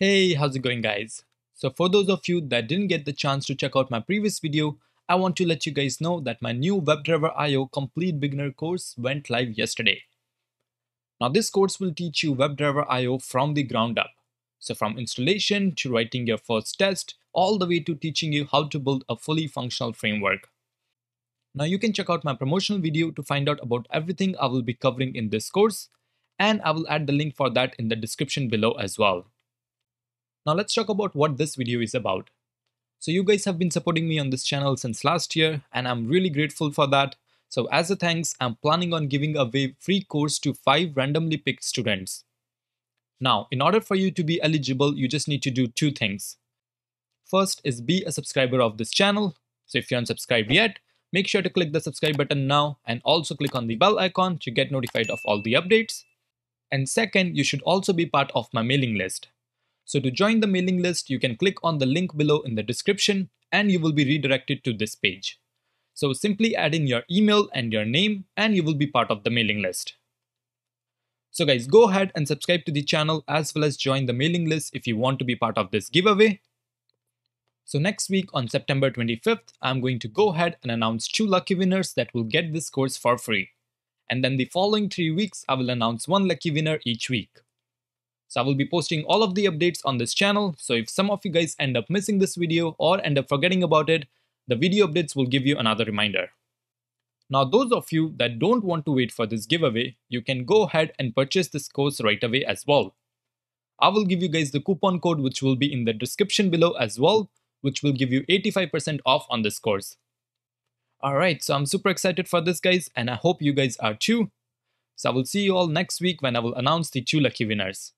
Hey, how's it going guys? So for those of you that didn't get the chance to check out my previous video, I want to let you guys know that my new WebDriver IO complete beginner course went live yesterday. Now this course will teach you WebDriver IO from the ground up. So from installation to writing your first test, all the way to teaching you how to build a fully functional framework. Now you can check out my promotional video to find out about everything I will be covering in this course and I will add the link for that in the description below as well. Now let's talk about what this video is about. So you guys have been supporting me on this channel since last year and I'm really grateful for that. So as a thanks, I'm planning on giving away free course to 5 randomly picked students. Now, in order for you to be eligible, you just need to do two things. First is be a subscriber of this channel. So if you're unsubscribed yet, make sure to click the subscribe button now and also click on the bell icon to get notified of all the updates. And second, you should also be part of my mailing list. So to join the mailing list, you can click on the link below in the description and you will be redirected to this page. So simply add in your email and your name and you will be part of the mailing list. So guys, go ahead and subscribe to the channel as well as join the mailing list if you want to be part of this giveaway. So next week on September 25th, I'm going to go ahead and announce two lucky winners that will get this course for free. And then the following three weeks, I will announce one lucky winner each week. So I will be posting all of the updates on this channel. So if some of you guys end up missing this video or end up forgetting about it, the video updates will give you another reminder. Now those of you that don't want to wait for this giveaway, you can go ahead and purchase this course right away as well. I will give you guys the coupon code which will be in the description below as well, which will give you 85% off on this course. Alright, so I'm super excited for this guys and I hope you guys are too. So I will see you all next week when I will announce the two lucky winners.